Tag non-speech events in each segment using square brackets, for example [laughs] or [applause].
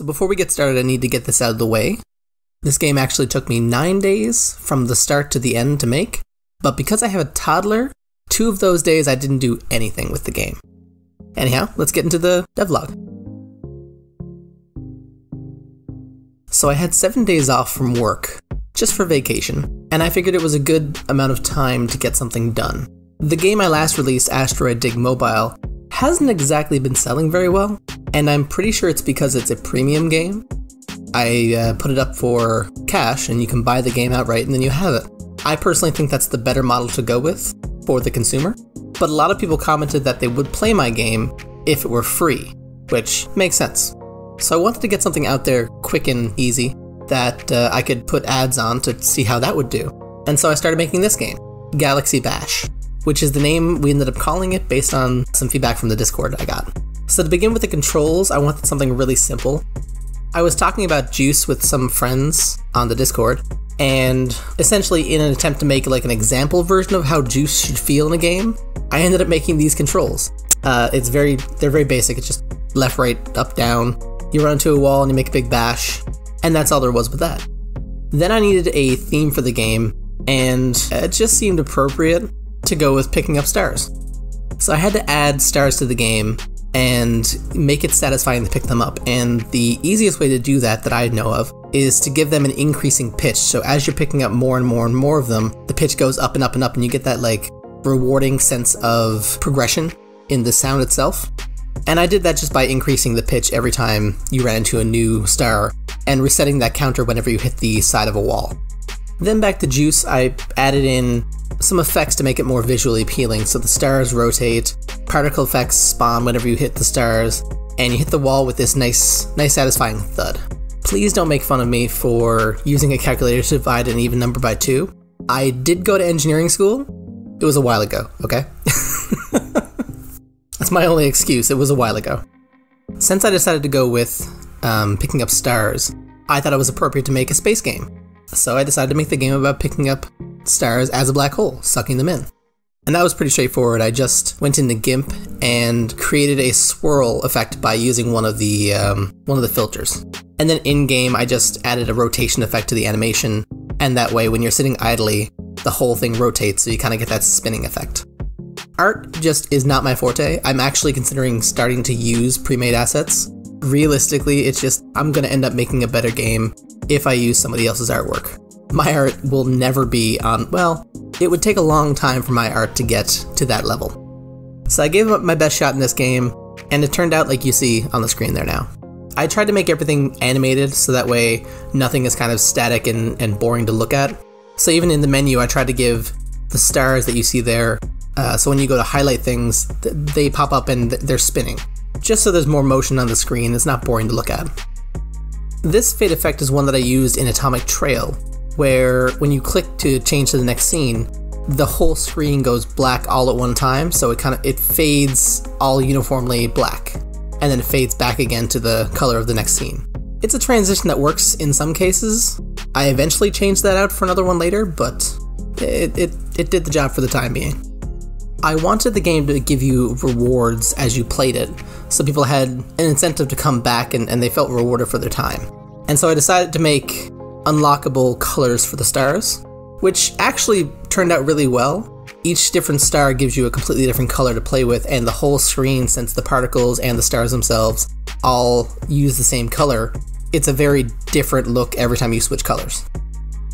So before we get started, I need to get this out of the way. This game actually took me nine days from the start to the end to make, but because I have a toddler, two of those days I didn't do anything with the game. Anyhow, let's get into the devlog. So I had seven days off from work, just for vacation, and I figured it was a good amount of time to get something done. The game I last released, Asteroid Dig Mobile, hasn't exactly been selling very well, and I'm pretty sure it's because it's a premium game. I uh, put it up for cash, and you can buy the game outright and then you have it. I personally think that's the better model to go with for the consumer, but a lot of people commented that they would play my game if it were free, which makes sense. So I wanted to get something out there quick and easy that uh, I could put ads on to see how that would do. And so I started making this game, Galaxy Bash, which is the name we ended up calling it based on some feedback from the Discord I got. So to begin with the controls, I wanted something really simple. I was talking about Juice with some friends on the Discord, and essentially in an attempt to make like an example version of how Juice should feel in a game, I ended up making these controls. Uh, it's very, they're very basic. It's just left, right, up, down. You run into a wall and you make a big bash, and that's all there was with that. Then I needed a theme for the game, and it just seemed appropriate to go with picking up stars. So I had to add stars to the game and make it satisfying to pick them up. And the easiest way to do that that I know of is to give them an increasing pitch. So as you're picking up more and more and more of them, the pitch goes up and up and up, and you get that like rewarding sense of progression in the sound itself. And I did that just by increasing the pitch every time you ran into a new star and resetting that counter whenever you hit the side of a wall. Then back to Juice, I added in some effects to make it more visually appealing. So the stars rotate, particle effects spawn whenever you hit the stars, and you hit the wall with this nice, nice satisfying thud. Please don't make fun of me for using a calculator to divide an even number by two. I did go to engineering school. It was a while ago, okay? [laughs] That's my only excuse. It was a while ago. Since I decided to go with um, picking up stars, I thought it was appropriate to make a space game. So I decided to make the game about picking up stars as a black hole, sucking them in. And that was pretty straightforward. I just went into GIMP and created a swirl effect by using one of the um, one of the filters. And then in game, I just added a rotation effect to the animation, and that way, when you're sitting idly, the whole thing rotates, so you kind of get that spinning effect. Art just is not my forte. I'm actually considering starting to use pre-made assets. Realistically, it's just I'm gonna end up making a better game if I use somebody else's artwork my art will never be on, well, it would take a long time for my art to get to that level. So I gave up my best shot in this game, and it turned out like you see on the screen there now. I tried to make everything animated so that way nothing is kind of static and, and boring to look at. So even in the menu, I tried to give the stars that you see there, uh, so when you go to highlight things, th- they pop up and th- they're spinning. Just so there's more motion on the screen, it's not boring to look at. This fade effect is one that I used in Atomic Trail, where when you click to change to the next scene, the whole screen goes black all at one time, so it kind of it fades all uniformly black, and then it fades back again to the color of the next scene. It's a transition that works in some cases. I eventually changed that out for another one later, but it, it, it did the job for the time being. I wanted the game to give you rewards as you played it, so people had an incentive to come back and, and they felt rewarded for their time. And so I decided to make unlockable colors for the stars, which actually turned out really well. Each different star gives you a completely different color to play with, and the whole screen, since the particles and the stars themselves all use the same color, it's a very different look every time you switch colors.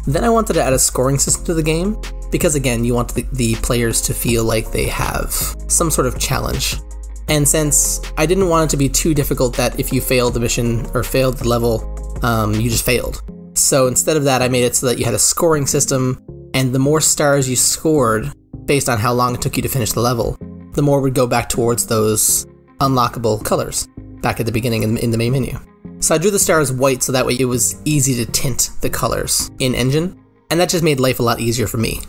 Then I wanted to add a scoring system to the game, because again, you want the, the players to feel like they have some sort of challenge. And since I didn't want it to be too difficult that if you failed the mission or failed the level, um, you just failed. So instead of that, I made it so that you had a scoring system, and the more stars you scored, based on how long it took you to finish the level, the more would go back towards those unlockable colors back at the beginning in, the main menu. So I drew the stars white so that way it was easy to tint the colors in Engine, and that just made life a lot easier for me.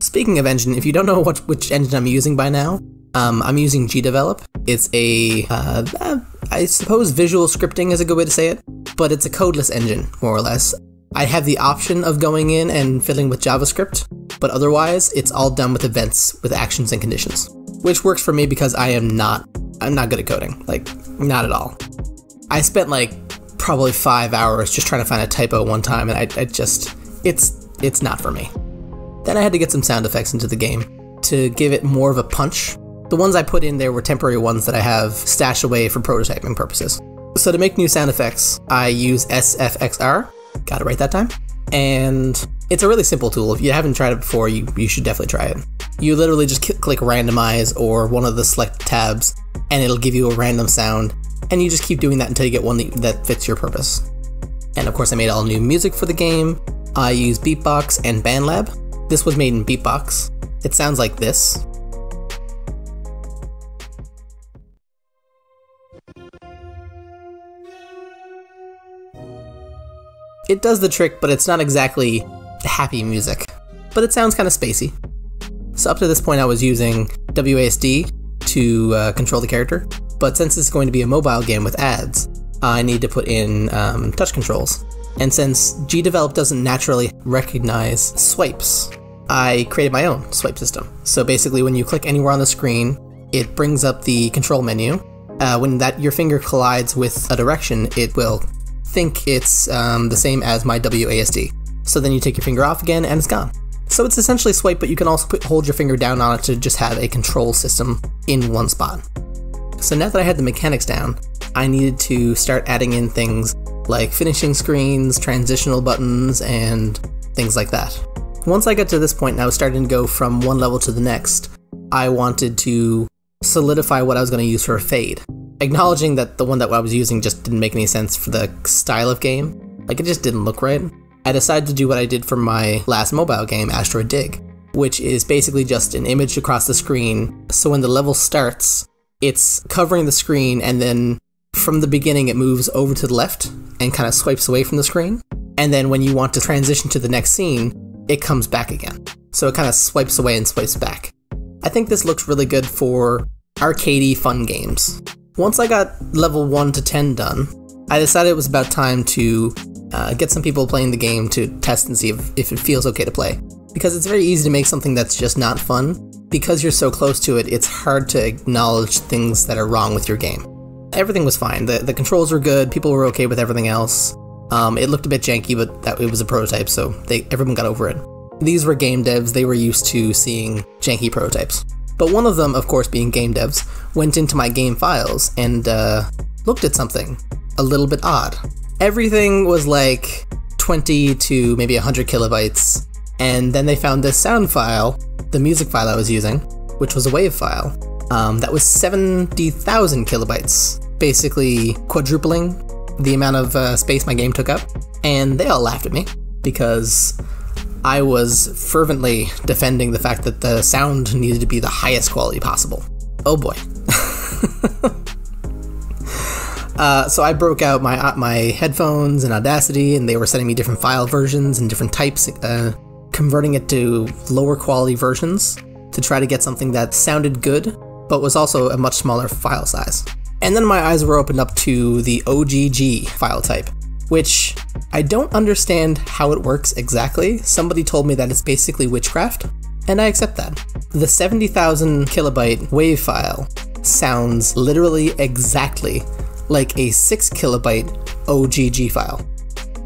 Speaking of Engine, if you don't know what, which engine I'm using by now, um, I'm using GDevelop. It's a, uh, I suppose visual scripting is a good way to say it but it's a codeless engine, more or less. I have the option of going in and filling with JavaScript, but otherwise, it's all done with events, with actions and conditions, which works for me because I am not, I'm not good at coding, like, not at all. I spent like probably five hours just trying to find a typo one time, and I, I just it's it's not for me. Then I had to get some sound effects into the game to give it more of a punch. The ones I put in there were temporary ones that I have stashed away for prototyping purposes. So to make new sound effects, I use SFXR. Got it right that time. And it's a really simple tool. If you haven't tried it before, you, you should definitely try it. You literally just click randomize or one of the select tabs, and it'll give you a random sound, and you just keep doing that until you get one that fits your purpose. And of course, I made all new music for the game. I use BeepBox and BandLab. This was made in BeepBox. It sounds like this. It does the trick, but it's not exactly happy music. But it sounds kind of spacey. So up to this point I was using WASD to uh, control the character, but since it's going to be a mobile game with ads, I need to put in um, touch controls. And since GDevelop doesn't naturally recognize swipes, I created my own swipe system. So basically when you click anywhere on the screen, it brings up the control menu. Uh, when that your finger collides with a direction, it will think it's um, the same as my WASD. So then you take your finger off again and it's gone. So it's essentially swipe, but you can also put, hold your finger down on it to just have a control system in one spot. So now that I had the mechanics down, I needed to start adding in things like finishing screens, transitional buttons, and things like that. Once I got to this point and I was starting to go from one level to the next, I wanted to solidify what I was going to use for a fade. Acknowledging that the one that I was using just didn't make any sense for the style of game, like it just didn't look right. I decided to do what I did for my last mobile game, Asteroid Dig, which is basically just an image across the screen. So when the level starts, it's covering the screen, and then from the beginning, it moves over to the left and kind of swipes away from the screen. And then when you want to transition to the next scene, it comes back again. So it kind of swipes away and swipes back. I think this looks really good for arcadey fun games. Once I got level 1 to 10 done, I decided it was about time to uh, get some people playing the game to test and see if, if it feels okay to play. Because it's very easy to make something that's just not fun. Because you're so close to it, it's hard to acknowledge things that are wrong with your game. Everything was fine. The, the controls were good, people were okay with everything else. Um, it looked a bit janky, but that it was a prototype, so they everyone got over it. These were game devs, they were used to seeing janky prototypes. But one of them, of course, being game devs, went into my game files and uh, looked at something a little bit odd everything was like 20 to maybe 100 kilobytes. And then they found this sound file, the music file I was using, which was a WAV file, um, that was 70,000 kilobytes, basically quadrupling the amount of uh, space my game took up. And they all laughed at me because I was fervently defending the fact that the sound needed to be the highest quality possible. Oh boy. [laughs] Uh, so I broke out my uh, my headphones and Audacity, and they were sending me different file versions and different types, uh, converting it to lower quality versions to try to get something that sounded good, but was also a much smaller file size. And then my eyes were opened up to the OGG file type, which I don't understand how it works exactly. Somebody told me that it's basically witchcraft, and I accept that. The 70,000 kilobyte WAV file sounds literally exactly like a 6 kilobyte OGG file.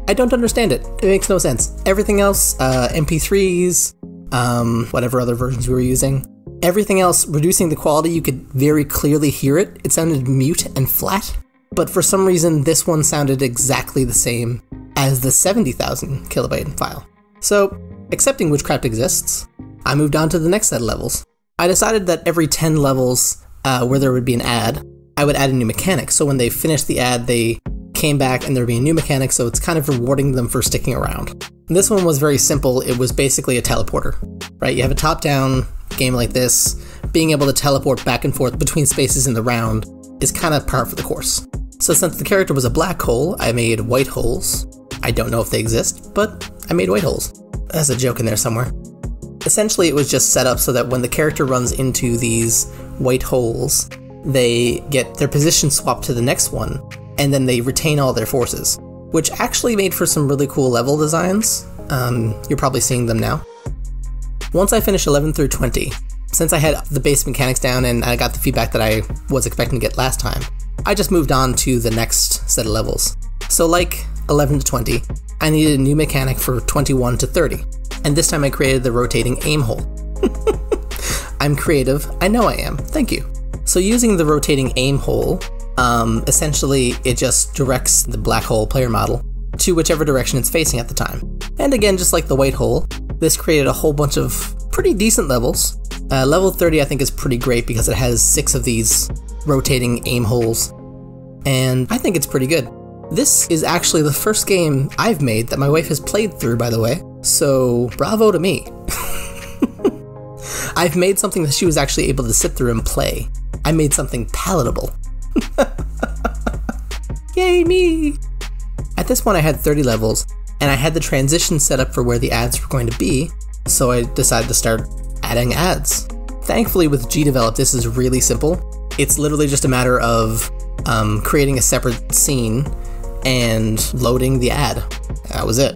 I don't understand it. It makes no sense. Everything else, uh, MP3s, um, whatever other versions we were using, everything else, reducing the quality, you could very clearly hear it. It sounded mute and flat. But for some reason, this one sounded exactly the same as the 70,000 kilobyte file. So, accepting Witchcraft exists, I moved on to the next set of levels. I decided that every 10 levels uh, where there would be an ad, I would add a new mechanic. So when they finished the ad, they came back and there would be a new mechanic, so it's kind of rewarding them for sticking around. And this one was very simple. It was basically a teleporter, right? You have a top down game like this, being able to teleport back and forth between spaces in the round is kind of par for the course. So since the character was a black hole, I made white holes. I don't know if they exist, but I made white holes. There's a joke in there somewhere. Essentially, it was just set up so that when the character runs into these white holes, they get their position swapped to the next one, and then they retain all their forces, which actually made for some really cool level designs. Um, you're probably seeing them now. Once I finished 11 through 20, since I had the base mechanics down and I got the feedback that I was expecting to get last time, I just moved on to the next set of levels. So, like 11 to 20, I needed a new mechanic for 21 to 30, and this time I created the rotating aim hole. [laughs] I'm creative, I know I am, thank you. So, using the rotating aim hole, um, essentially it just directs the black hole player model to whichever direction it's facing at the time. And again, just like the white hole, this created a whole bunch of pretty decent levels. Uh, level 30 I think is pretty great because it has six of these rotating aim holes, and I think it's pretty good. This is actually the first game I've made that my wife has played through, by the way, so bravo to me. [laughs] I've made something that she was actually able to sit through and play. I made something palatable. [laughs] Yay, me! At this point, I had 30 levels, and I had the transition set up for where the ads were going to be, so I decided to start adding ads. Thankfully, with GDevelop, this is really simple. It's literally just a matter of um, creating a separate scene and loading the ad. That was it.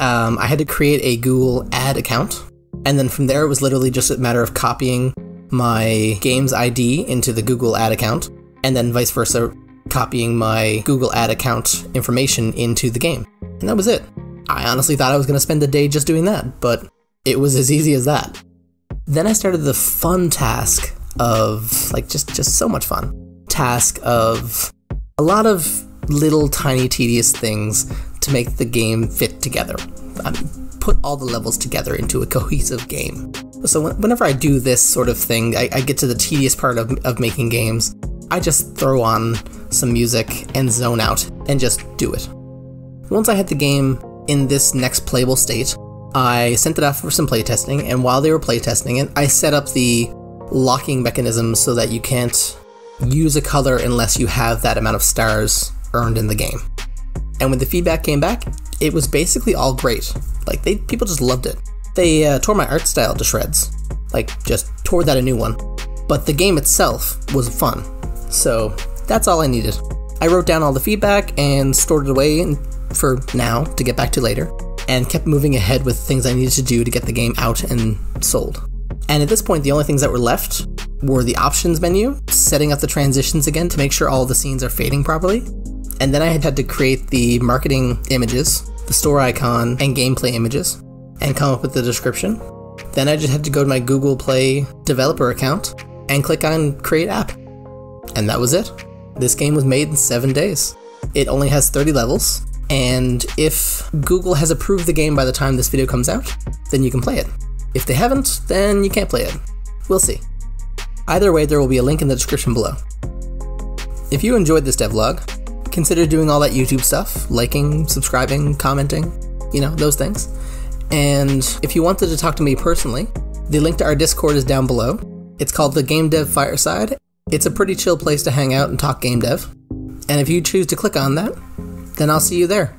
Um, I had to create a Google ad account, and then from there, it was literally just a matter of copying my game's ID into the Google ad account, and then vice versa, copying my Google ad account information into the game. And that was it. I honestly thought I was going to spend the day just doing that, but it was as easy as that. Then I started the fun task of like just just so much fun. Task of a lot of little tiny tedious things to make the game fit together. Um, put all the levels together into a [laughs] cohesive game. So whenever I do this sort of thing, I, I get to the tedious part of, of making games. I just throw on some music and zone out and just do it. Once I had the game in this next playable state, I sent it off for some playtesting, and while they were playtesting it, I set up the locking mechanism so that you can't use a color unless you have that amount of stars earned in the game. And when the feedback came back, it was basically all great. Like they people just loved it. They uh, tore my art style to shreds. Like just tore that a new one. But the game itself was fun. So that's all I needed. I wrote down all the feedback and stored it away for now to get back to later, and kept moving ahead with things I needed to do to get the game out and sold. And at this point, the only things that were left were the options menu, setting up the transitions again to make sure all the scenes are fading properly. And then I had had to create the marketing images, the store icon, and gameplay images, and come up with the description. Then I just had to go to my Google Play developer account and click on Create App. And that was it. This game was made in seven days. It only has 30 levels, and if Google has approved the game by the time this video comes out, then you can play it. If they haven't, then you can't play it. We'll see. Either way, there will be a link in the description below. If you enjoyed this devlog, consider doing all that YouTube stuff, liking, subscribing, commenting, you know, those things. And if you wanted to talk to me personally, the link to our Discord is down below. It's called the Game Dev Fireside. It's a pretty chill place to hang out and talk game dev. And if you choose to click on that, then I'll see you there.